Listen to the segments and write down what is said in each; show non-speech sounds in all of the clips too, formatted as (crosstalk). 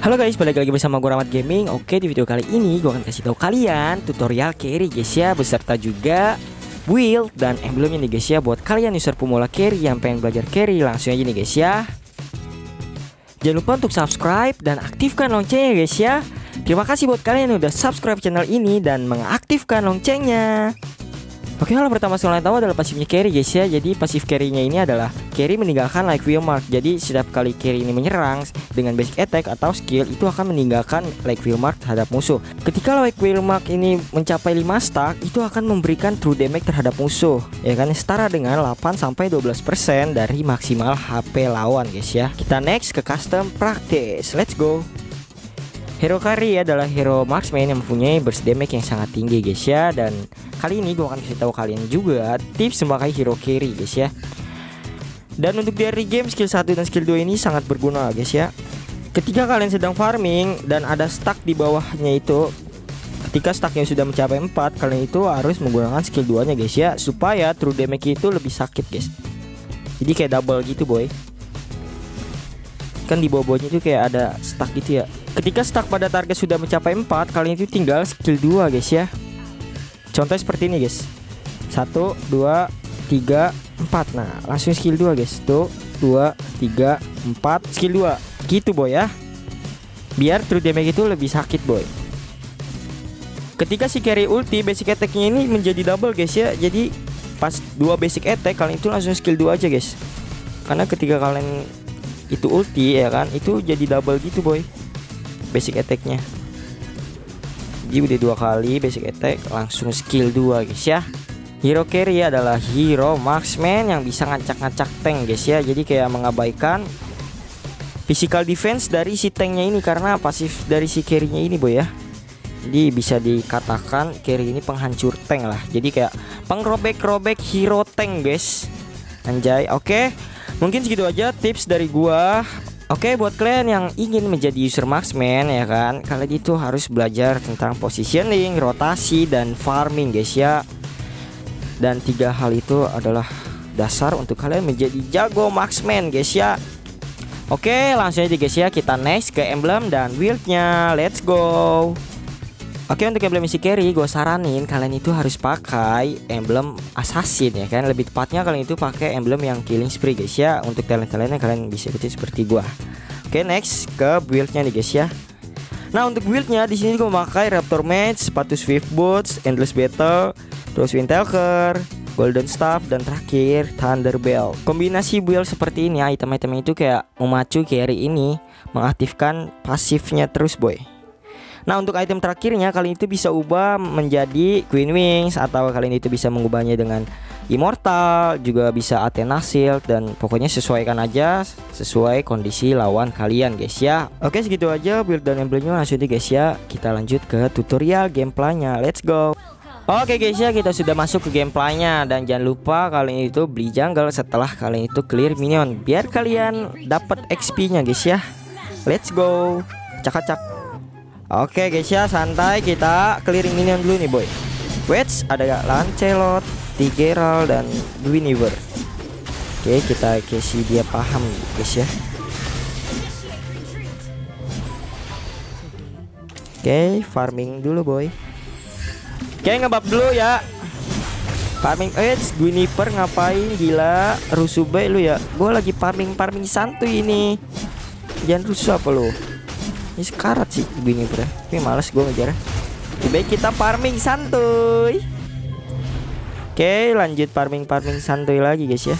Halo guys, balik lagi bersama gue Rahmat Gaming. Oke, di video kali ini gue akan kasih tahu kalian tutorial carry guys ya, beserta juga build dan emblemnya nih guys ya buat kalian user pemula carry yang pengen belajar carry langsung aja nih guys ya. Jangan lupa untuk subscribe dan aktifkan loncengnya guys ya. Terima kasih buat kalian yang udah subscribe channel ini dan mengaktifkan loncengnya. Oke hal pertama sekali tahu adalah pasifnya carry guys ya. Jadi pasif carry-nya ini adalah carry meninggalkan like wheel mark. Jadi setiap kali carry ini menyerang dengan basic attack atau skill itu akan meninggalkan like wheel mark terhadap musuh. Ketika like wheel mark ini mencapai 5 stack itu akan memberikan true damage terhadap musuh Ya kan? Setara dengan 8-12% dari maksimal HP lawan guys ya. Kita next ke custom practice. Let's go Hero Kari adalah hero marksman yang mempunyai burst damage yang sangat tinggi guys ya. Dan kali ini gue akan kasih tahu kalian juga tips memakai hero carry guys ya. Dan untuk di early game skill 1 dan skill 2 ini sangat berguna guys ya. Ketika kalian sedang farming dan ada stack di bawahnya itu Ketika stacknya sudah mencapai 4 Kalian itu harus menggunakan skill 2 nya guys ya Supaya true damage itu lebih sakit guys. Jadi kayak double gitu boy. Kan di bawah-bawahnya itu kayak ada stack gitu ya ketika stack pada target sudah mencapai 4 kalian itu tinggal skill 2 guys ya. Contoh seperti ini guys. 1 2 3 4 nah langsung skill 2 guys. Tuh 2 3 4 skill 2 gitu boy ya. Biar true damage itu lebih sakit boy. Ketika si carry ulti basic attacknya ini menjadi double guys ya. Jadi pas dua basic attack kalian itu langsung skill 2 aja guys. Karena ketika kalian itu ulti ya kan itu jadi double gitu boy basic attacknya. Jadi udah dua kali basic attack langsung skill 2 guys ya. Hero carry adalah hero marksman yang bisa ngacak-ngacak tank guys ya. Jadi kayak mengabaikan physical defense dari si tanknya ini karena pasif dari si carry-nya ini boy ya. Jadi bisa dikatakan carry ini penghancur tank lah. Jadi kayak pengrobek-robek hero tank guys. Anjay oke. Okay. Mungkin segitu aja tips dari gua. Oke, buat kalian yang ingin menjadi user marksman ya kan, kalian itu harus belajar tentang positioning, rotasi dan farming guys ya. Dan tiga hal itu adalah dasar untuk kalian menjadi jago marksman guys ya. Oke, langsung aja guys ya kita next ke emblem dan buildnya. Let's go. Oke untuk emblem isi carry gue saranin kalian itu harus pakai emblem assassin ya kan lebih tepatnya kalian itu pakai emblem yang killing spree guys ya untuk talent-talentnya kalian bisa ikuti seperti gue Oke next ke buildnya nih guys ya Nah untuk buildnya di sini gue memakai Raptor Mage, sepatu Swift Boots, Endless Battle, terus Windtalker, Golden Staff dan terakhir Thunder Bell. Kombinasi build seperti ini item-item itu kayak memacu carry ini mengaktifkan pasifnya terus boy. Nah untuk item terakhirnya kalian itu bisa ubah menjadi Queen Wings atau kalian itu bisa mengubahnya dengan Immortal juga bisa Athena Shield dan pokoknya sesuaikan aja sesuai kondisi lawan kalian guys ya. Oke segitu aja build dan emblemnya langsung guys ya. Kita lanjut ke tutorial gameplaynya. Let's go. Oke guys ya kita sudah masuk ke gameplaynya dan jangan lupa kalian itu beli jungle setelah kalian itu clear minion biar kalian dapat XP-nya guys ya. Let's go. Cak-cak. Oke guys ya santai. Kita clearing minion dulu nih boy. Wedge ada Lancelot, Tigeral dan Guinevere Oke kita kasih dia paham guys ya. Oke farming dulu boy. Oke ngebab dulu ya. Farming Edge Guinevere ngapain? Gila Rusuh baik lu ya. Gue lagi farming farming santuy ini. Jangan rusuh apa lu ini sekarat sih gini bro tapi males gue ngejar lebih kita farming santuy. Oke lanjut farming farming santuy lagi guys ya.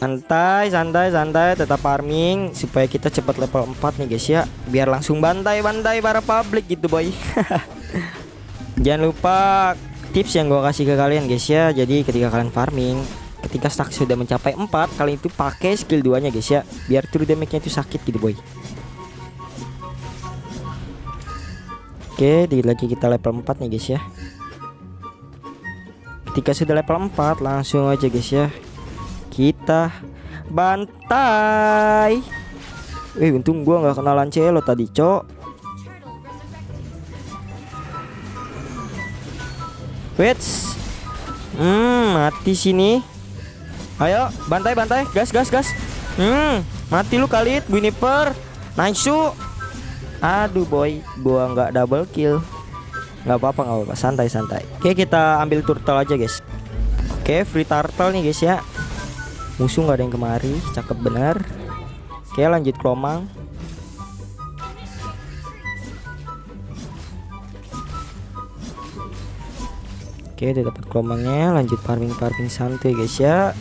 Santai santai santai. Tetap farming supaya kita cepat level 4 nih guys ya. Biar langsung bantai bantai para publik gitu boy. (laughs) Jangan lupa tips yang gue kasih ke kalian guys ya. Jadi ketika kalian farming ketika stack sudah mencapai 4 kalian itu pakai skill 2 nya guys ya. Biar true damage nya itu sakit gitu boy Oke, di lagi kita level 4 nih guys ya. ketika sudah level 4 langsung aja guys ya. Kita bantai. Eh untung gua nggak kenalan Celo tadi cok. Wait. Hmm mati sini. Ayo bantai bantai. Gas gas gas. Hmm mati lu kali Gwiniper Nice Aduh boy. Gua nggak double kill. Nggak apa-apa nggak apa-apa. Santai santai. Oke kita ambil turtle aja guys. Oke free turtle nih guys ya. Musuh nggak ada yang kemari. Cakep bener. Oke lanjut kelomang. Oke udah dapat kelomangnya. Lanjut farming farming santai guys ya.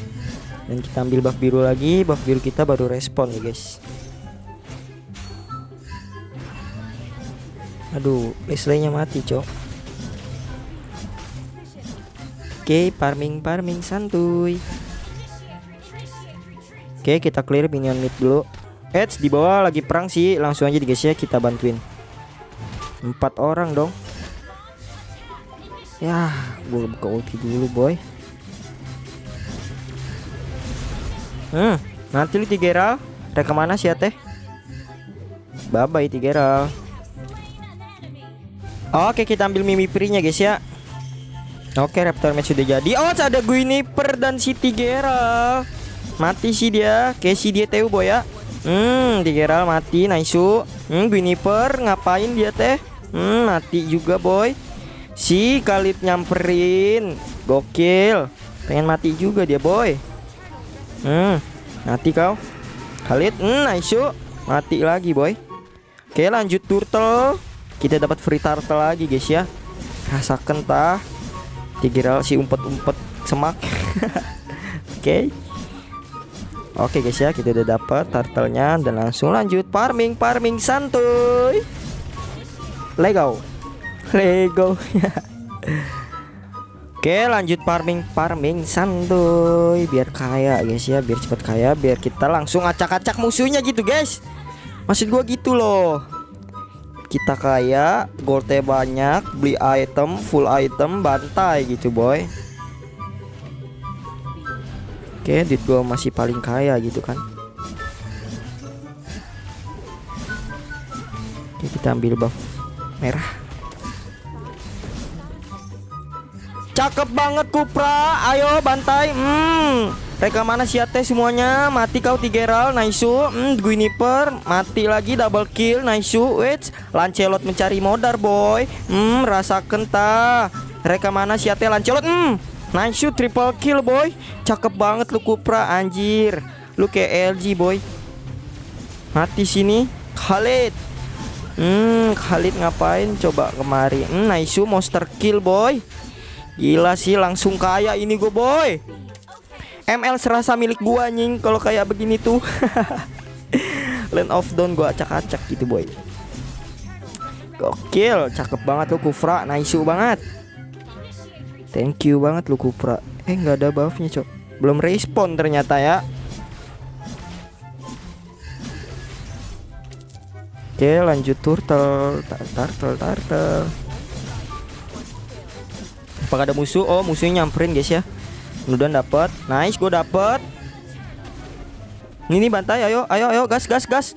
Dan kita ambil buff biru lagi. Buff biru kita baru respon nih guys aduh Leslie-nya mati cok Oke farming farming santuy Oke kita clear minion mid dulu Edge di bawah lagi perang sih langsung aja guys ya kita bantuin empat orang dong Ya, gue buka ulti dulu, boy. Hmm, nanti lu Tigeral. Reka mana sih ya teh? Bye bye Tigeral. Oke, kita ambil Mimi Pri-nya guys ya. Oke, Raptor match sudah jadi. Oh, ada Guiniper dan si Tigeral. Mati sih dia. Kayak si dia Teu boy ya. Hmm, Tigeral mati, nice. Hmm, Guiniper ngapain dia teh? Hmm, mati juga boy. Si Khalid nyamperin Gokil Pengen mati juga dia boy Hmm Mati kau Khalid Hmm nice Mati lagi boy Oke lanjut turtle Kita dapat free turtle lagi guys ya. Rasakan tah. Tigiral si umpet-umpet semak. (laughs) Oke. Oke guys ya. Kita udah dapat turtle-nya Dan langsung lanjut farming farming santuy. Lego. (laughs) Lego. (laughs) Oke, lanjut farming farming santuy. Biar kaya guys ya, biar cepat kaya, biar kita langsung acak-acak musuhnya gitu guys. Maksud gua gitu loh. Kita kaya, goldnya banyak, beli item, full item, bantai gitu boy. Oke, duit gua masih paling kaya gitu kan. Oke, kita ambil buff merah. Cakep banget Kupra. Ayo bantai. Hmm. Mereka mana siate semuanya? Mati kau Tigeral, Naisu. Hmm, Guiniper mati lagi double kill, Naisu. Wait, Lancelot mencari modar, boy. Hmm, rasa kenta. Mereka mana siate Lancelot? Hmm. Naisu triple kill, boy. Cakep banget lu Kupra, anjir. Lu kayak LG, boy. Mati sini. Khalid. Hmm, Khalid ngapain? Coba kemari. Hmm, Naisu monster kill, boy. Gila sih langsung kaya ini gue boy ML serasa milik gua nying kalau kayak begini tuh. (laughs) Land of Dawn gua acak-acak gitu boy. Gokil cakep banget lu Kufra. Nice banget. Thank you banget lu Kufra. Eh nggak ada buffnya cok. Belum respon ternyata ya. Oke lanjut turtle. Turtle turtle. Apakah ada musuh? Oh, musuhnya nyamperin guys ya. Mudah dapat. Nice, gue dapat. Ini bantai, ayo, ayo, ayo, gas, gas, gas.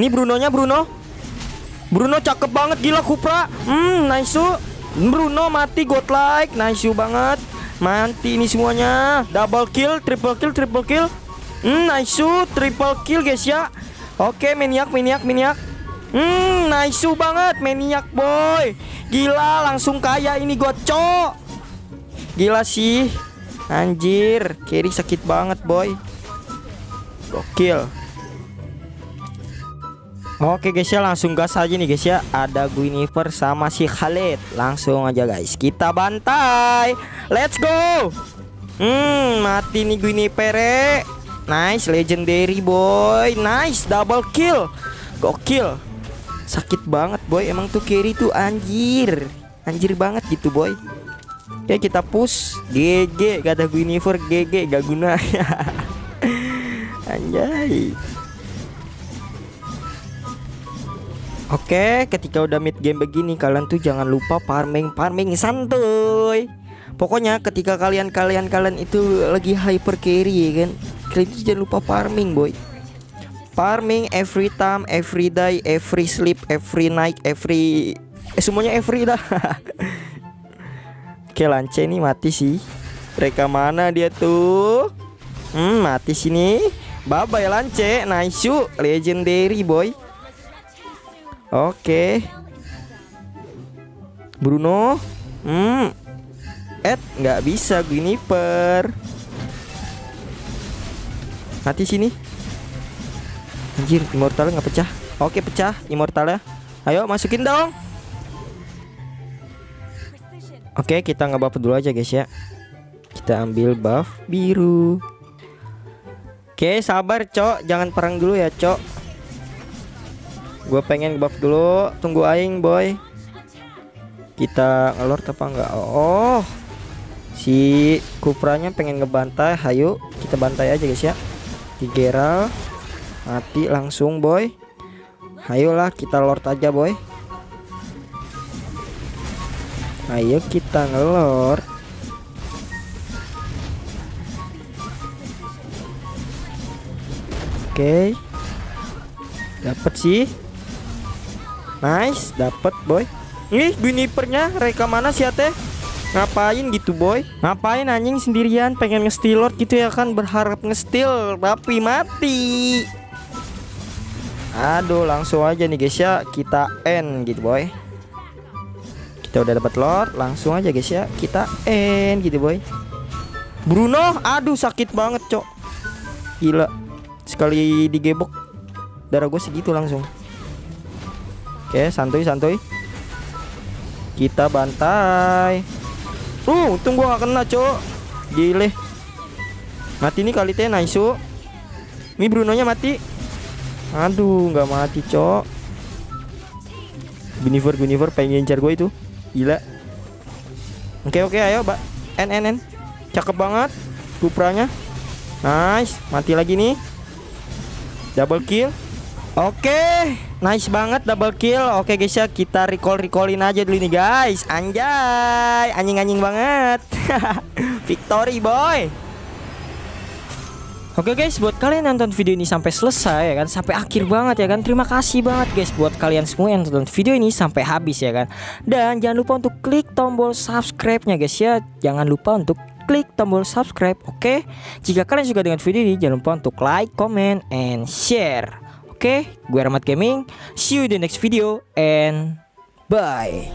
Ini Bruno-nya Bruno. Bruno cakep banget gila Kupra. Hmm, nice. Bruno mati godlike. Nice banget. Mati ini semuanya. Double kill, triple kill, triple kill. Hmm, nice. Triple kill guys ya. Oke, maniak, maniak, maniak. Hmm, nice banget maniak boy. Gila, langsung kaya ini gocok. Gila sih Anjir Carry sakit banget boy. Gokil. Oke guys ya langsung gas aja nih guys ya. Ada Guinevere sama si Khalid Langsung aja guys. Kita bantai. Let's go. Hmm mati nih Guinevere. Nice legendary boy. Nice double kill. Gokil. Sakit banget boy. Emang tuh carry tuh anjir. Anjir banget gitu boy Ya kita push. GG kata Guinevere. GG gak guna. (laughs) Anjay. Oke ketika udah mid game begini Kalian tuh jangan lupa farming. Farming santuy. Pokoknya ketika kalian kalian kalian itu lagi hyper carry ya kan, kalian itu jangan lupa farming boy. Farming every time, every day, every sleep, every night, every eh semuanya every dah. (laughs) Oke Lance ini mati sih. Mereka mana dia tuh? Hmm mati sini. Bye bye Lance, nice legendary boy. Oke. Bruno. Hmm. Ed nggak bisa Guniper. Mati sini. Anjir, immortal nggak pecah. Oke, pecah immortal ya. Ayo masukin dong. Oke, kita nggak buff dulu aja guys ya. Kita ambil buff biru. Oke, sabar, Cok. Jangan perang dulu ya, Cok. Gue pengen buff dulu. Tunggu aing, boy. Kita ngelor apa enggak? Oh. Si Kupranya pengen ngebantai. Hayu, kita bantai aja guys ya. Tigeral mati langsung, boy. Ayolah kita lord aja, boy. Ayo kita ngelor. Oke. Okay. Dapat sih. Nice, dapat boy. Nih Junipernya reka mana sih teh? Ngapain gitu boy? Ngapain anjing sendirian pengen ngestil lord gitu ya kan berharap ngestil tapi mati. Aduh langsung aja nih guys ya kita end gitu boy kita udah dapat lord langsung aja guys ya kita end gitu boy. Bruno aduh sakit banget cok. Gila sekali digebok darah gue segitu langsung. Oke santuy santuy. Kita bantai. Uh untung gue gak kena cok. Gile. Mati nih kali teh nice ini Bruno nya mati. Aduh nggak mati cok. Guniver Guniver pengen ngejar gue itu Gila. Oke oke ayo, Mbak. N N N. Cakep banget Kupranya. Nice, mati lagi nih. Double kill. Oke, nice banget double kill. Oke guys ya, kita recall recallin aja dulu nih guys. Anjay, anjing-anjing banget. (laughs) Victory boy. Oke guys, buat kalian yang nonton video ini sampai selesai ya kan, sampai akhir banget ya kan. Terima kasih banget guys buat kalian semua yang nonton video ini sampai habis ya kan. Dan jangan lupa untuk klik tombol subscribe-nya guys ya. Jangan lupa untuk klik tombol subscribe, oke? Jika kalian suka dengan video ini, jangan lupa untuk like, comment, and share. Oke, gue Rahmat Gaming. See you in the next video and bye.